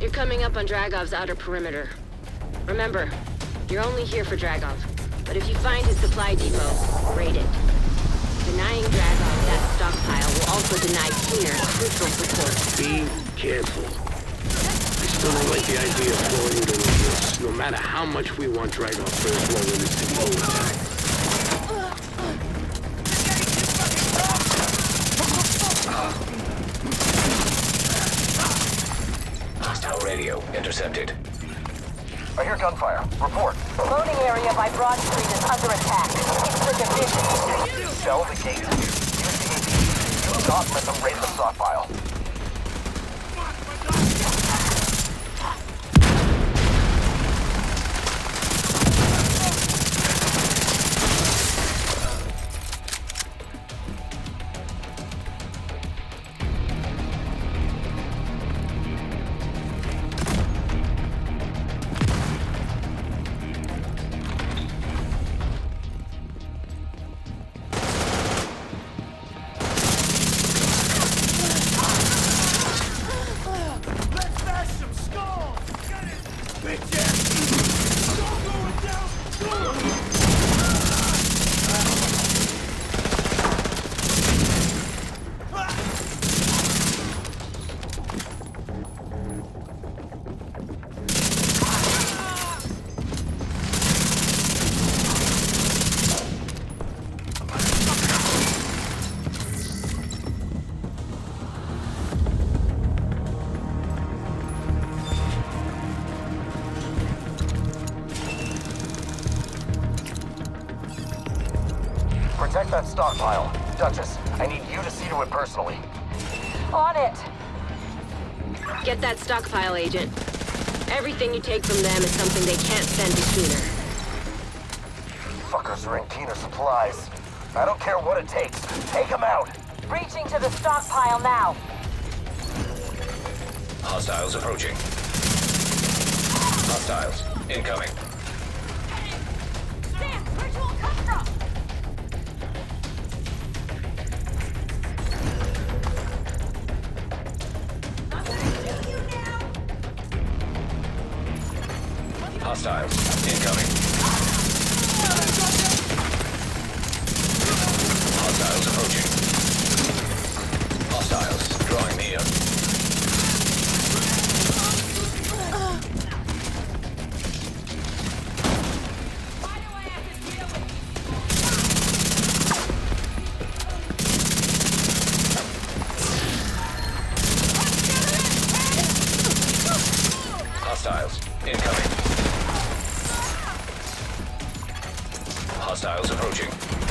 You're coming up on Dragov's outer perimeter. Remember, you're only here for Dragov. But if you find his supply depot, raid it. Denying Dragov that stockpile will also deny Keener crucial support. Be careful. I still don't like the idea of flowing into the No matter how much we want Dragov first flow in this city. Radio intercepted. I hear gunfire. Report. Loading area by Broad Street is under attack. It's the division. Shell the gate. Use the AV. Do not let them raid the stockpile. Protect that stockpile. Duchess, I need you to see to it personally. On it. Get that stockpile, Agent. Everything you take from them is something they can't send to Keener. Fuckers are in Keener supplies. I don't care what it takes. Take them out. Reaching to the stockpile now. Hostiles approaching. Hostiles incoming. Hostiles incoming. Hostiles approaching. Hostiles drawing near. Hostiles incoming. Hostiles approaching.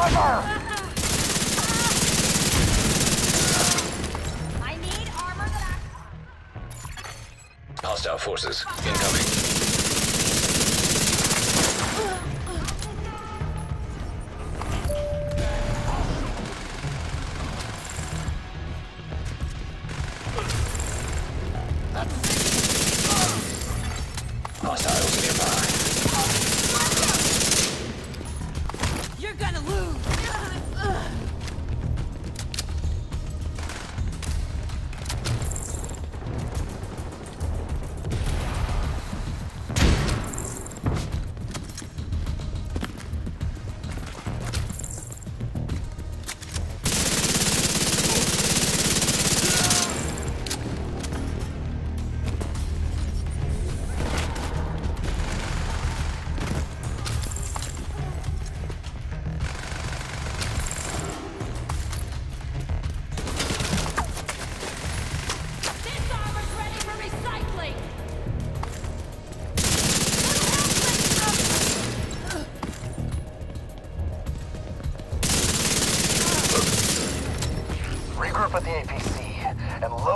Asshole stubber! I need armor that Hostile forces incoming.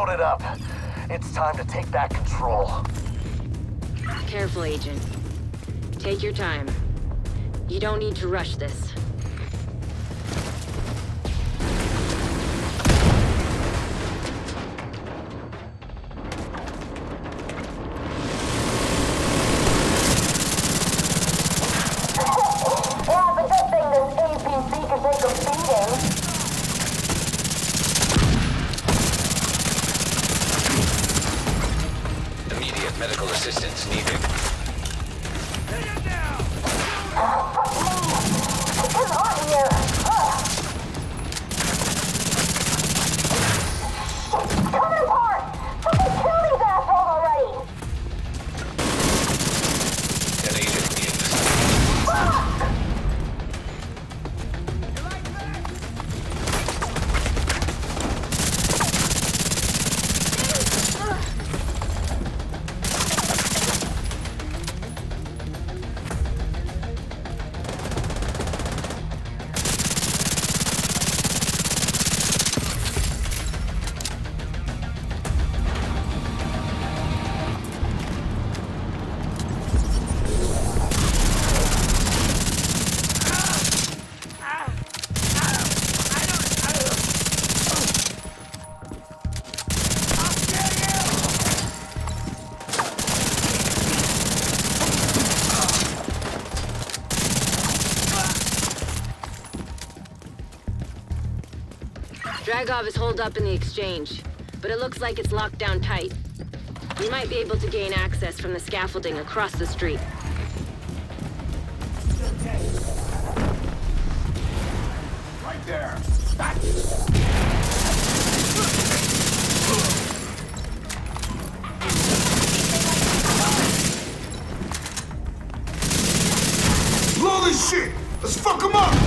It up. It's time to take back control. Careful, Agent. Take your time. You don't need to rush this. Assistance needed. Dragov is holed up in the exchange, but it looks like it's locked down tight. We might be able to gain access from the scaffolding across the street. Right there! Blow this shit! Let's fuck him up!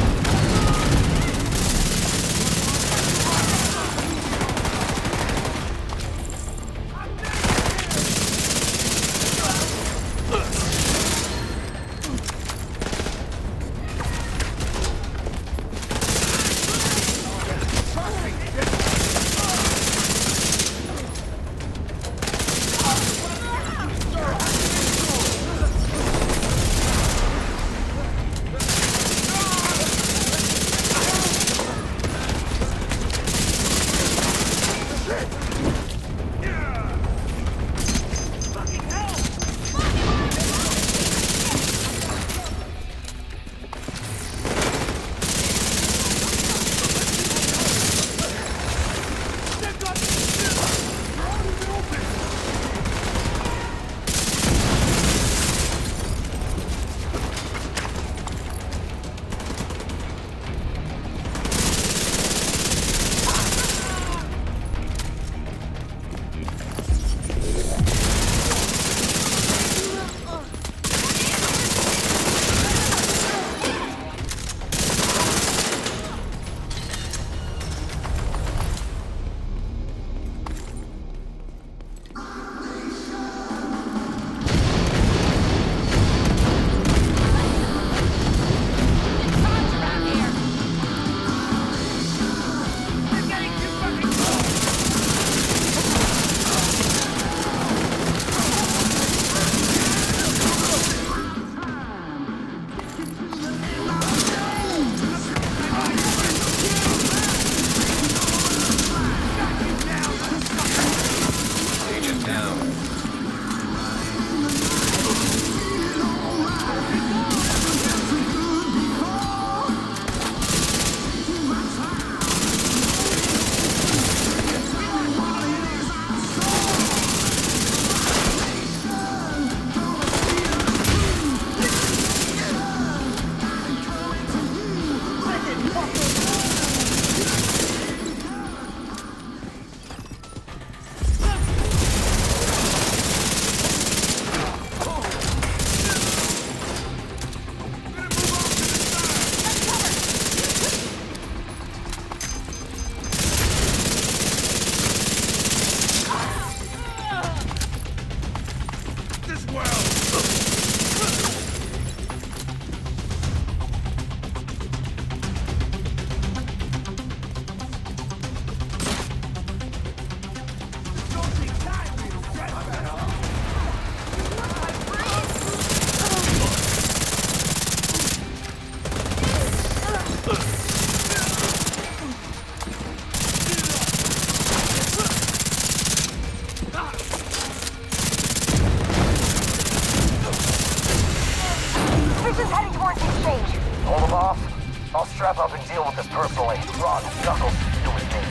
Deal with this personally. Ron, Knuckles, you with me.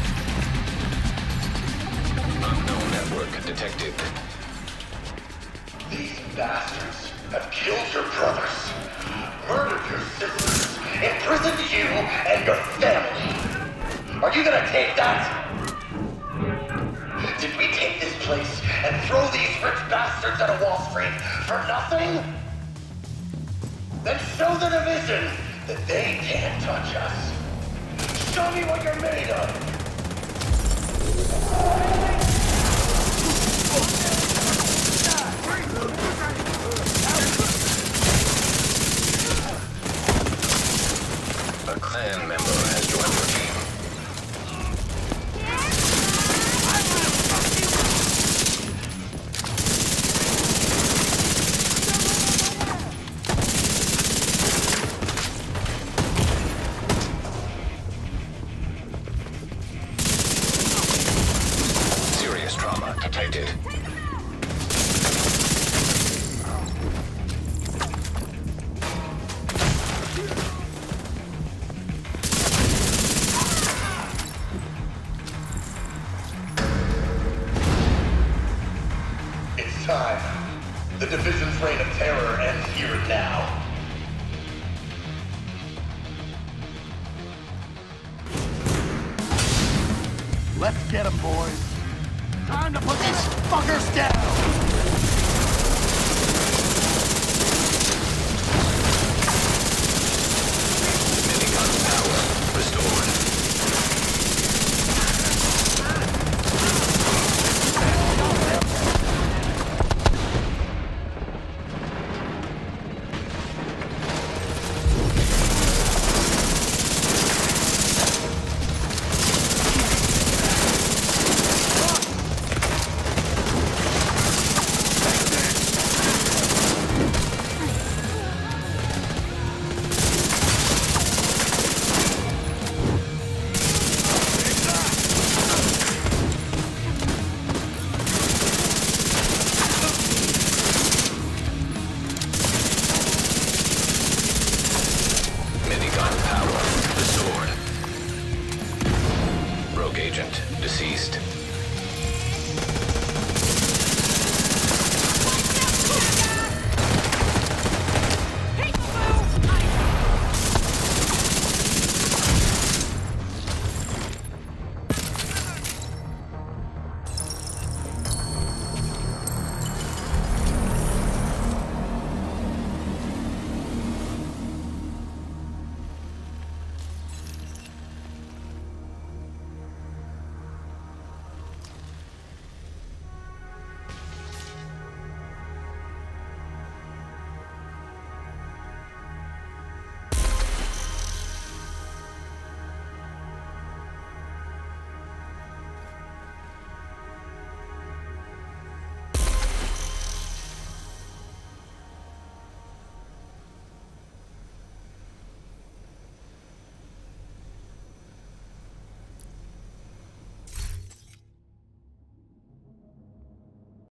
Unknown network detected. These bastards have killed your brothers, murdered your sisters, imprisoned you and your family. Are you gonna take that? Did we take this place and throw these rich bastards out of Wall Street for nothing? Then show the division that they can't touch us. Show me what you're made of. A clan member It's time. The division's reign of terror ends here and now. Let's get him, boys. Time to put these fuckers down.